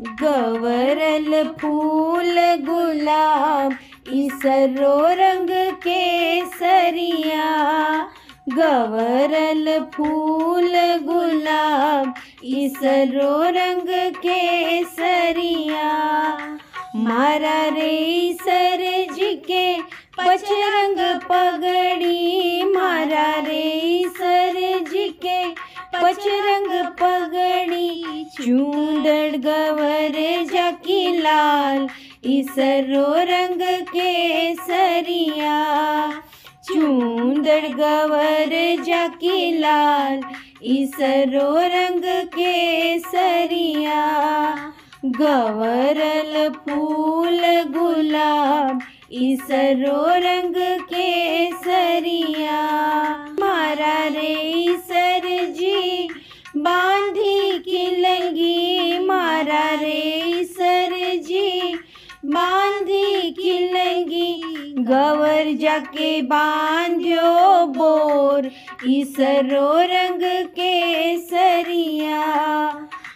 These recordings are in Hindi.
गवरल फूल गुलाब इसरो रंग के सरिया गवरल फूल गुलाब इसरो रंग के सरिया मारा रे सर जी के पचरंग पगड़ी जाकी लाल इसरो रंग केसरिया। चूंदड़ गवर जाकी लाल इसरो रंग केसरिया। गवरल फूल गुलाब, इसरो रंग के सरिया मारा रे सर जी बांधी की गवर जाके बांधो बोर, इसरो रंग केसरिया।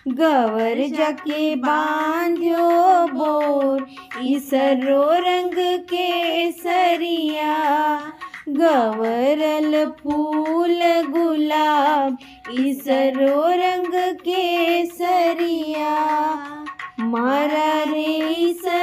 गवर जाके बांधो बोर, इसरो रंग के सरिया गवरल फूल, गुलाब, इसरो रंग केसरिया। मारा रे सर जी के कंठा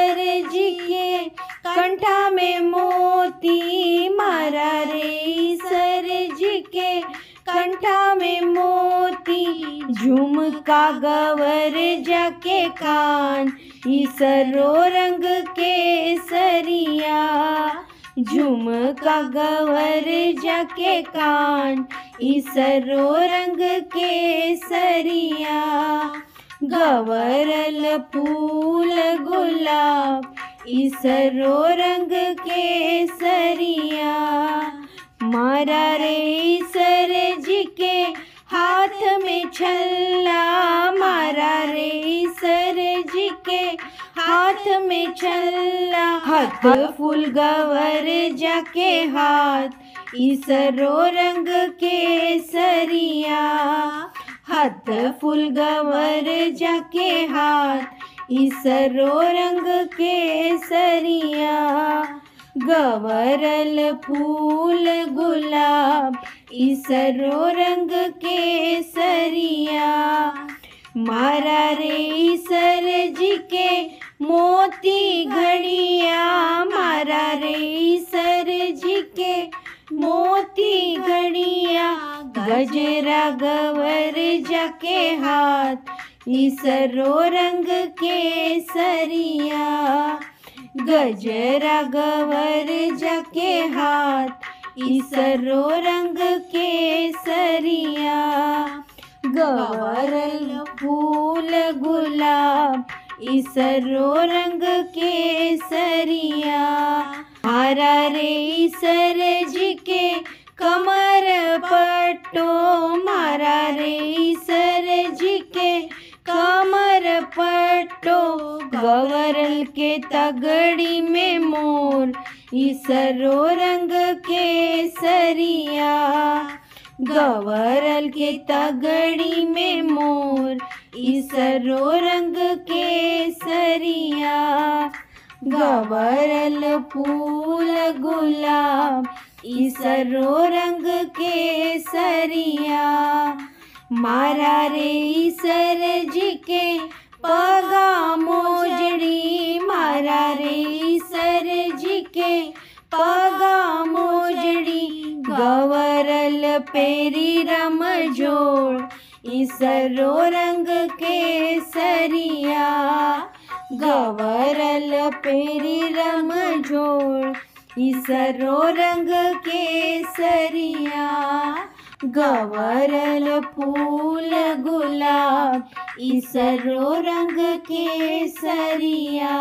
में मोती मारा रे सर जी के कंठा में मोती झुमका गवर जाके कान इसरो रंग केसरिया झुमका गवर जाके कान इसरो रंग के सरिया, गवरल फूल गुलाब इसरो रंग के सरिया मारा रे सर जी के हाथ में छल्ला, मारा रे सर जी के हाथ में छल्ला, हाथ फूल गवर जाके हाथ इसरो रंग के सरिया हाथ फूल गवर जाके हाथ इसरो रंग के सरिया गवरल फूल गुलाब। इसरो रंग केसरिया, मारा रे सर जी के मोती घड़िया। गजरा गवर जाके हाथ इसरो रंग केसरिया। गजरा गवर जाके हाथ इसरो रंग के सरिया गवरल फूल गुलाब इसरो रंग केसरिया। हरा रे सर जी के कमर पट्टो मारा रे सर जी के कमर पट्टो गवरल के तगड़ी में मोर, इसरो रंग केसरिया गवरल के तगड़ी में मोर, इसरो रंग केसरिया गवरल फूल गुलाब इसरो रंग केसरिया मारा रे सर जी के पगा मोजड़ी। मारा रे सर जी के पगा मोजड़ी। गवरल पेरी रम जोड़ इसरो रंग केसरिया गवरल पेरी रम जोड़ इसरो रंग केसरिया गवरल फूल गुलाब इसरो रंग केसरिया।